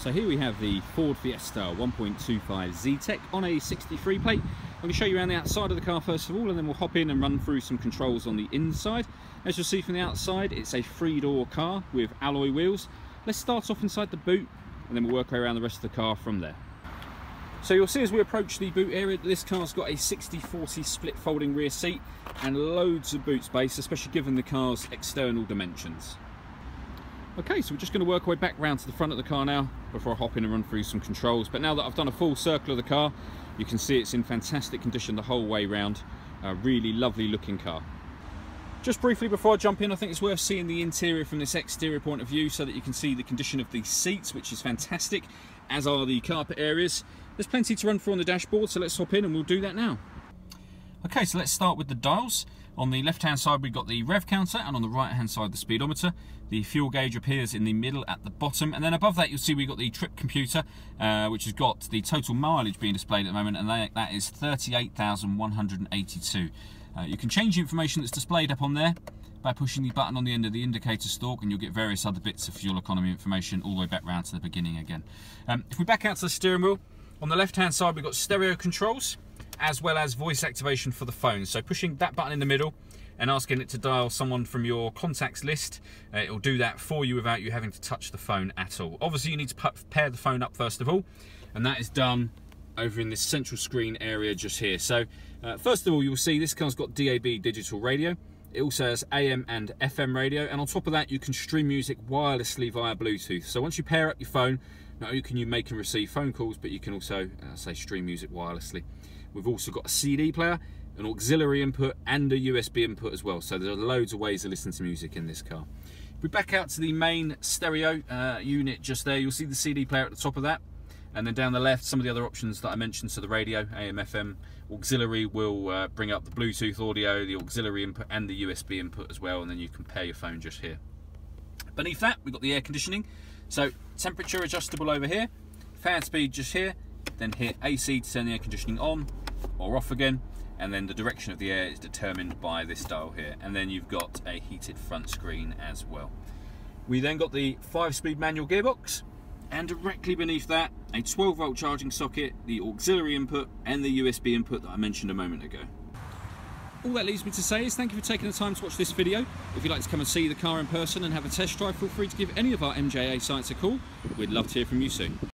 So here we have the Ford Fiesta 1.25 Zetec on a 63 plate. I'm going to show you around the outside of the car first of all and then we'll hop in and run through some controls on the inside. As you'll see from the outside it's a three door car with alloy wheels. Let's start off inside the boot and then we'll work our way around the rest of the car from there. So you'll see as we approach the boot area, this car's got a 60-40 split folding rear seat and loads of boot space, especially given the car's external dimensions. Okay, so we're just going to work our way back round to the front of the car now before I hop in and run through some controls. But now that I've done a full circle of the car, you can see it's in fantastic condition the whole way round. A really lovely looking car. Just briefly before I jump in, I think it's worth seeing the interior from this exterior point of view so that you can see the condition of the seats, which is fantastic, as are the carpet areas. There's plenty to run through on the dashboard, so let's hop in and we'll do that now. Okay, so let's start with the dials. On the left hand side we've got the rev counter and on the right hand side the speedometer. The fuel gauge appears in the middle at the bottom and then above that you'll see we've got the trip computer uh, which has got the total mileage being displayed at the moment and that, that is 38,182. Uh, you can change the information that's displayed up on there by pushing the button on the end of the indicator stalk and you'll get various other bits of fuel economy information all the way back round to the beginning again. Um, if we back out to the steering wheel, on the left hand side we've got stereo controls as well as voice activation for the phone. So pushing that button in the middle and asking it to dial someone from your contacts list, uh, it'll do that for you without you having to touch the phone at all. Obviously you need to pair the phone up first of all, and that is done over in this central screen area just here. So uh, first of all, you'll see this car's got DAB digital radio. It also has AM and FM radio, and on top of that, you can stream music wirelessly via Bluetooth. So once you pair up your phone, not only can you make and receive phone calls, but you can also, uh, say, stream music wirelessly. We've also got a CD player, an auxiliary input and a USB input as well. So there are loads of ways to listen to music in this car. If we back out to the main stereo uh, unit just there, you'll see the CD player at the top of that. And then down the left, some of the other options that I mentioned, so the radio, AM, FM, auxiliary will uh, bring up the Bluetooth audio, the auxiliary input and the USB input as well, and then you can pair your phone just here. Beneath that, we've got the air conditioning. So temperature adjustable over here, fan speed just here, then hit AC to turn the air conditioning on or off again. And then the direction of the air is determined by this dial here. And then you've got a heated front screen as well. We then got the 5-speed manual gearbox. And directly beneath that a 12 volt charging socket, the auxiliary input and the USB input that I mentioned a moment ago. All that leaves me to say is thank you for taking the time to watch this video. If you'd like to come and see the car in person and have a test drive, feel free to give any of our MJA sites a call. We'd love to hear from you soon.